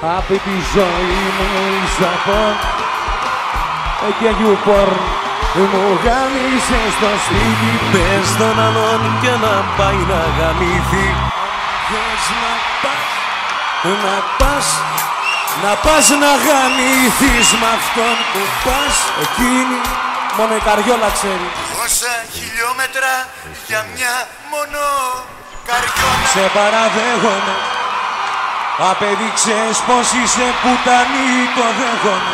Απ' τη ζωή μου Ισαπών και γιουπορν μου γάμισε στο σπίτι. Πες τον άλλον και να πάει να γαμήθει Θες να πας, να πας να πας να γαμηθείς με αυτόν που πας. Εκείνη μόνο η καριόλα ξέρει. Πόσα χιλιόμετρα για μια μόνο καριόλα. Σε παραδέχομαι Απέδειξες πως είσαι πουτανή το δέχομαι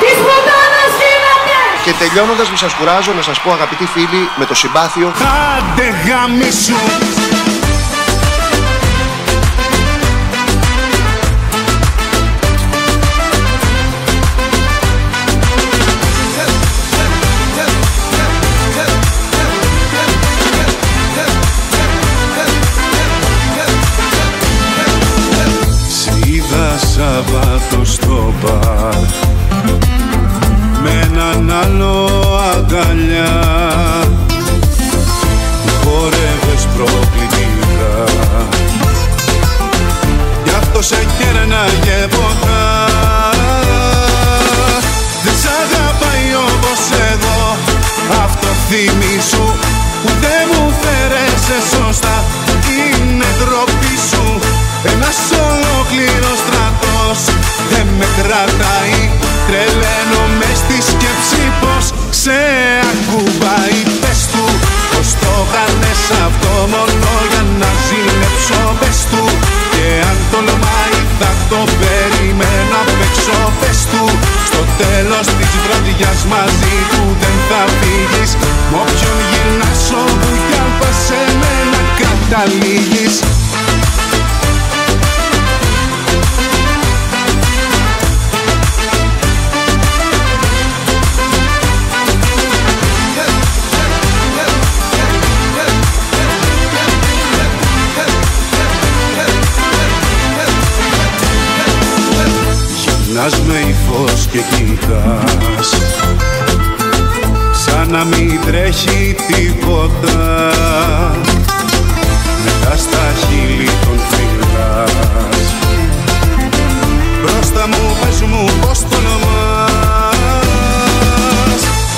Της πουτάνας γίνατε! Και τελειώνοντας μη σας κουράζω να σας πω αγαπητοί φίλοι με το συμπάθειο. Άντε γαμίσου άλλο αγκαλιά. Χόρευες προκλητικά. Γι' αυτό σε κέρναγε ποτά Δεν σ' αγαπάει όπως εδώ αυτό θυμίσου μαζί του δεν θα φύγεις. Μ' όποιον γυρνάς όπου κι αν πας σε μένα καταλήγεις. Γυρνάς με υφός και κοιτάς Σαν να μην τρέχει τίποτα. Μετά στα χείλη τον φυλάς. Μπροστά μου πες μου πως τολμάς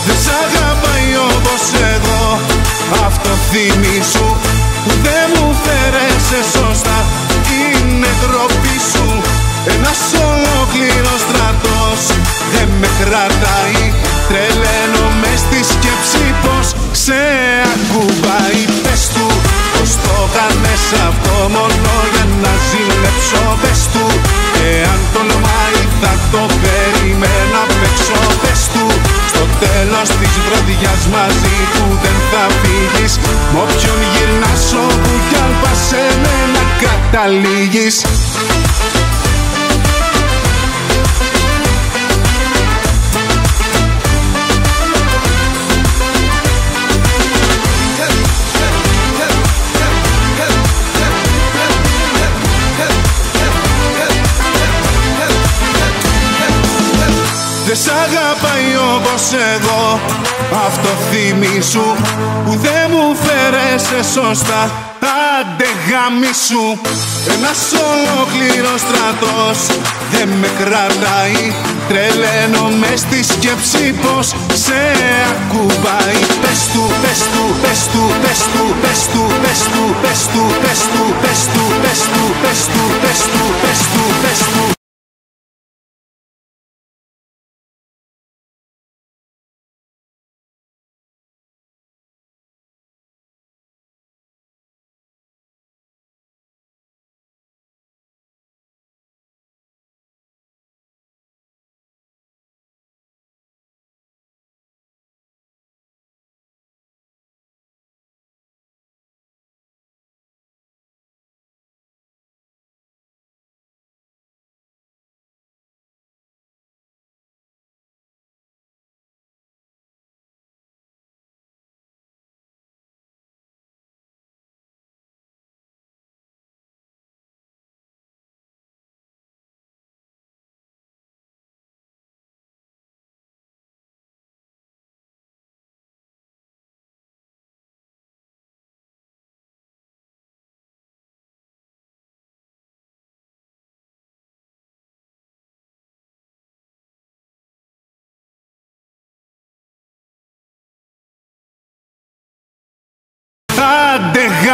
Δεν σ' αγαπάει όπως εδώ Αυτό θυμίσου που δεν μου φέρεσαι σωστά. Είναι ντροπή σου. Ένας ολόκληρος στρατός δεν με κρατάει της βραδιάς μαζί του δεν θα φύγεις. Μ' όποιον γυρνάς όπου κι αν πας σε μένα καταλήγεις Δεν σ' αγαπάει όπως εγώ. Αυτό θυμίσου Που δεν μου φέρεσαι σωστά. Άντε γαμίσου Ένας ολόκληρος στρατός Δεν με κρατάει. Τρελαίνω μες στη σκέψη πως Σε ακουμπάει. Πες του, πες του, πες του, πες του,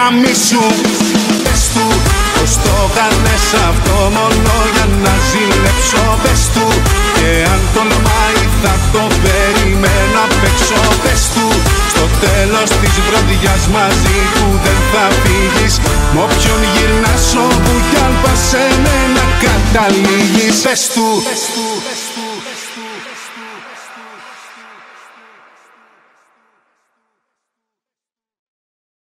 γαμίσου. Πες του πως το κάνες αυτό μόνο για να ζηλέψω. Πες του και αν τολμάει θα το περιμένω απ' έξω. Πες του στο τέλος της βραδιάς μαζί του δεν θα φύγεις. Μ' όποιον γυρνάς όπου κι αν πας σε μένα καταλήγεις. Πες του, πες του, πες του